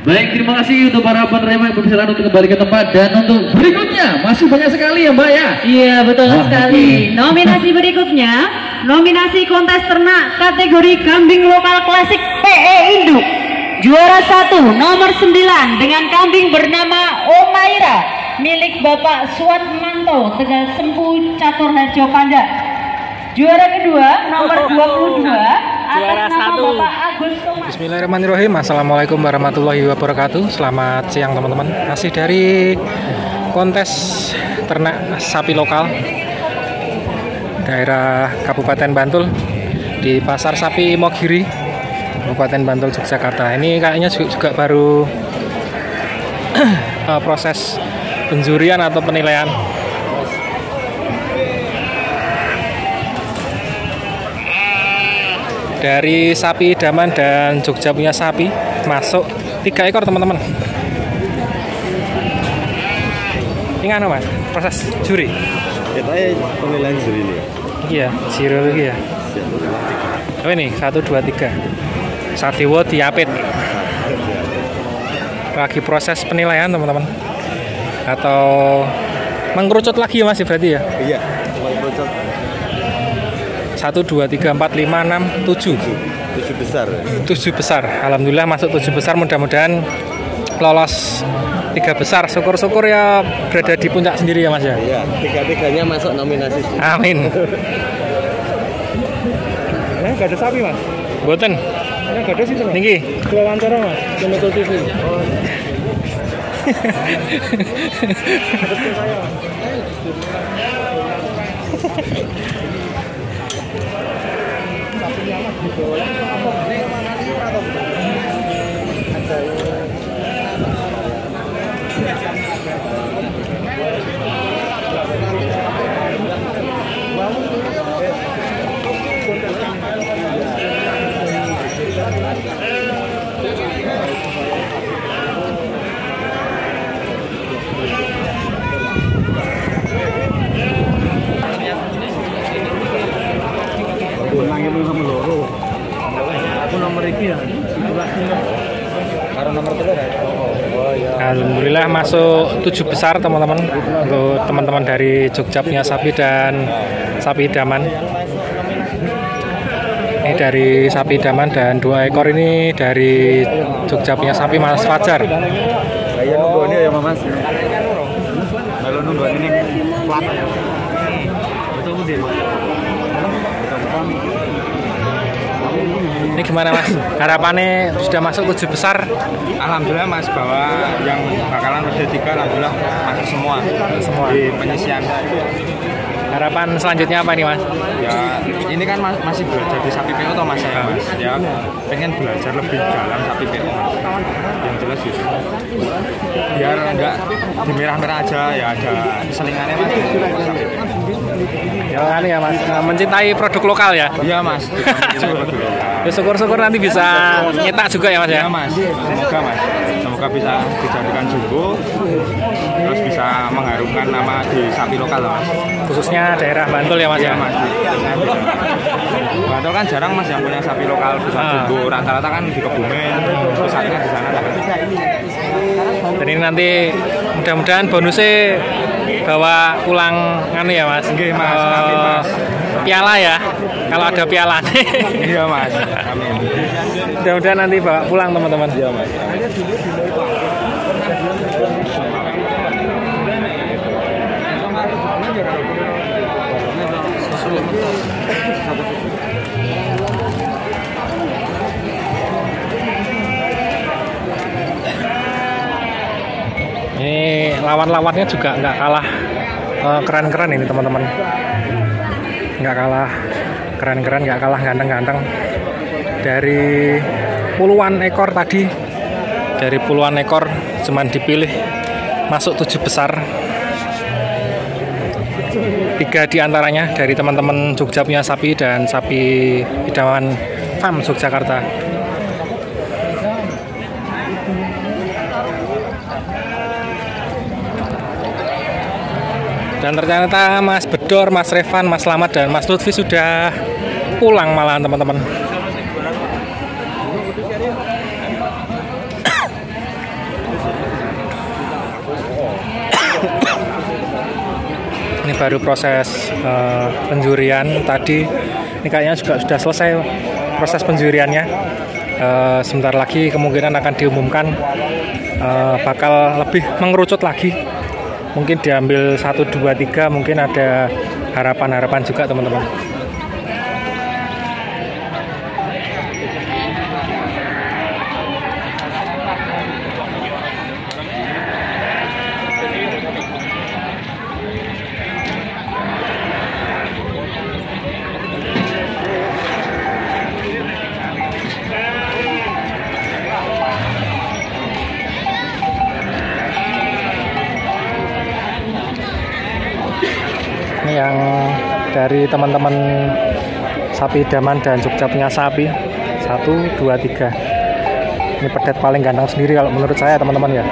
Baik, terima kasih untuk para penerima yang bersilakan untuk kembali ke tempat dan untuk berikutnya masih banyak sekali ya Mbak ya. Iya betul Wah, sekali. oke. Nominasi berikutnya, nominasi kontes ternak kategori kambing lokal klasik PE Induk. Juara satu nomor 9 dengan kambing bernama Omaira milik Bapak Suatmanto Tegal Sempu Catur Harjo Panda. Juara kedua nomor 22 atas Juara satu. Bismillahirrahmanirrahim. Assalamualaikum warahmatullahi wabarakatuh. Selamat siang teman-teman. Masih dari kontes ternak sapi lokal Daerah Kabupaten Bantul Di Pasar Sapi Mogiri Kabupaten Bantul Yogyakarta. Ini kayaknya juga, juga baru eh, proses penjurian atau penilaian dari sapi idaman dan Jogja punya sapi masuk tiga ekor teman-teman. Ini anu mas proses juri. Kita penilaian juri ini. iya zero lagi ya oh ini? Satu dua tiga. Sadewo diapit. Lagi proses penilaian teman-teman. Atau mengkerucut lagi ya mas ya berarti ya? Iya, cuma kerucut satu dua tiga empat lima enam tujuh tujuh besar. tujuh besar alhamdulillah masuk tujuh besar mudah-mudahan lolos tiga besar syukur-syukur ya berada di puncak sendiri ya mas ya Iya, tiga-tiganya masuk nominasi. amin Nah, gak ada sapi mas. boten Nah, gak ada sih teman. tinggi Wawancara mas. Kemetul TV. Aku masuk tujuh besar teman-teman untuk teman-teman dari Jogja punya sapi dan sapi idaman ini dari sapi idaman dan dua ekor ini dari Jogja punya sapi Mas Fajar ya mas. Gimana Mas? Harapannya sudah masuk tujuh besar? Alhamdulillah mas bahwa yang bakalan Roda tiga alhamdulillah masuk semua. Semua. di penyisian harapan selanjutnya apa nih Mas? Ya ini kan mas- masih belajar di sapi PO toh mas saya mas. Ya pengen belajar lebih dalam sapi PO mas. Yang jelas gitu biar enggak di merah-merah aja ya ada selingannya mas PO. ya ya Mas mencintai produk lokal ya? Iya mas Ya, syukur-syukur nanti bisa nyetak juga ya Mas ya? Ya mas semoga mas semoga bisa dijadikan jumbo terus bisa mengharumkan nama di sapi lokal mas khususnya daerah Bantul ya Mas ya Iya mas. Bantul kan jarang mas yang punya sapi lokal bisa Ah. jumbo. Rata-rata kan di Kebumen, pusatnya di sana. kan. dan ini nanti mudah-mudahan bonusnya bawa pulang anu ya Mas Nggih, Mas. Eh, Amin, Mas. piala ya kalau ada piala Iya mas. Amin. mudah-mudahan nanti bawa pulang teman-teman. Iya mas. ini lawan-lawannya juga nggak kalah eh, keren-keren ini teman-teman. Nggak kalah keren-keren nggak kalah ganteng-ganteng dari puluhan ekor tadi. Dari puluhan ekor cuman dipilih masuk tujuh besar. Tiga di antaranya dari teman-teman Jogja punya sapi dan sapi idaman farm Yogyakarta. Dan ternyata Mas Bedor, Mas Revan, Mas Slamet dan Mas Lutfi sudah pulang malahan teman-teman ini baru proses uh, penjurian tadi. Ini kayaknya juga sudah selesai proses penjuriannya. Uh, sebentar lagi kemungkinan akan diumumkan. Uh, bakal lebih mengerucut lagi. Mungkin diambil 1, 2, 3 mungkin ada harapan-harapan juga teman-teman. Dari teman-teman sapi daman dan Jogja punya sapi. Satu dua tiga. Ini pedet paling ganteng sendiri kalau menurut saya teman-teman ya.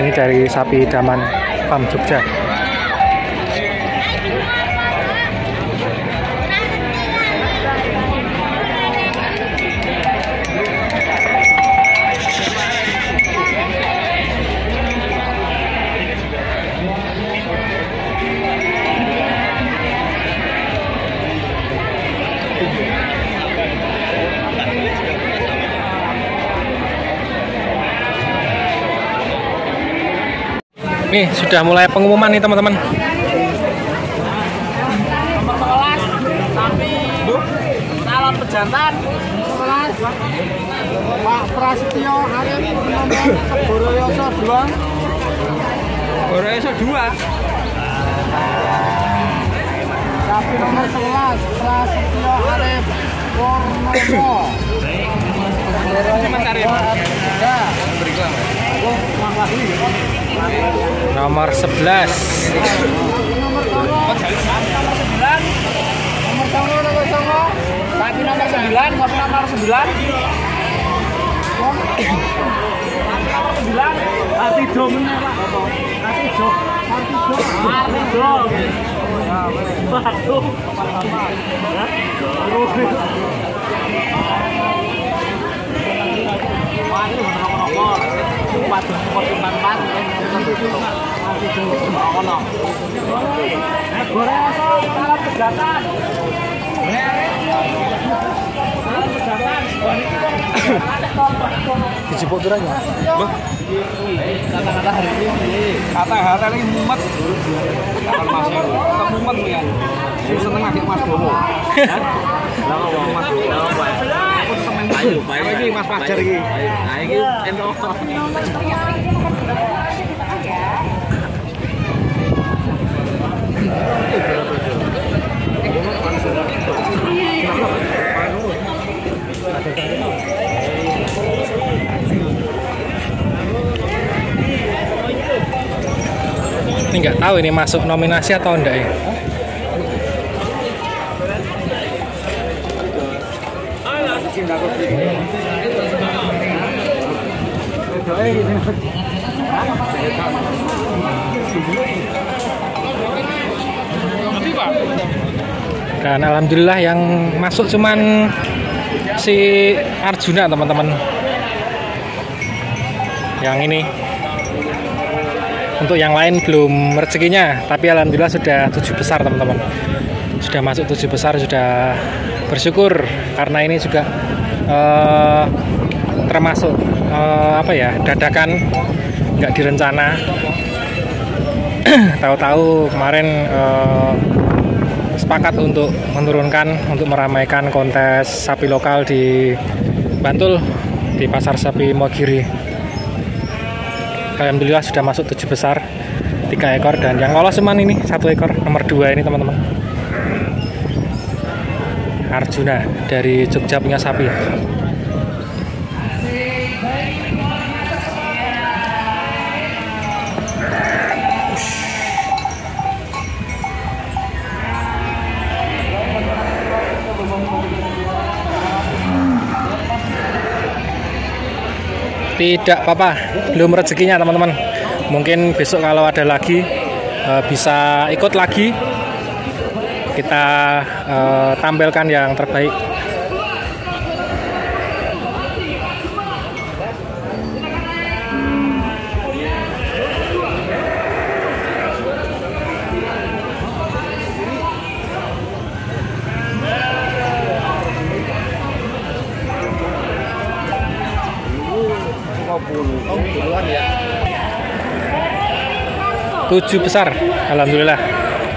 Ini dari sapi daman farm Jogja nih sudah mulai pengumuman nih teman-teman Calon pejantan Pak Prasetyo Arif Boroyoso 2 Boroyoso 2 Sapi nomor 11 Prasetyo Arif Purnomo ya Pak. Beriklan Pak. Nomor 11 Nomor songo nomor songo Sapi nomor 9 Sapi nomor 9 Sapi nomor 9 Hati do Hati do Hati do Waduh dijemput turanya Kata-kata hari ini kata-kata ini mumet. Kapan Mas ya? Kita mumet ya. Seneng akeh Mas? Lah kok Mas. Ayo, bae iki Mas Fajar iki. Nah iki entuk. ini nggak tahu ini masuk nominasi atau enggak ya dan alhamdulillah yang masuk cuman si Arjuna teman-teman. Yang ini. Untuk yang lain belum rezekinya tapi alhamdulillah sudah tujuh besar teman-teman. Sudah masuk tujuh besar sudah bersyukur karena ini juga eh, termasuk eh, apa ya dadakan nggak direncana. Tahu-tahu kemarin eh, sepakat untuk menurunkan untuk meramaikan kontes sapi lokal di Bantul di pasar sapi Mogiri. Alhamdulillah sudah masuk tujuh besar tiga ekor dan yang lolos cuman ini satu ekor nomor dua ini teman-teman Arjuna dari Jogja punya sapi. Tidak apa-apa belum rezekinya teman-teman. Mungkin besok kalau ada lagi eh, bisa ikut lagi kita uh, tampilkan yang terbaik. Tujuh besar. Alhamdulillah.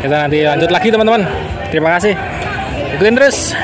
Kita nanti lanjut lagi teman-teman terima kasih. Ikutin terus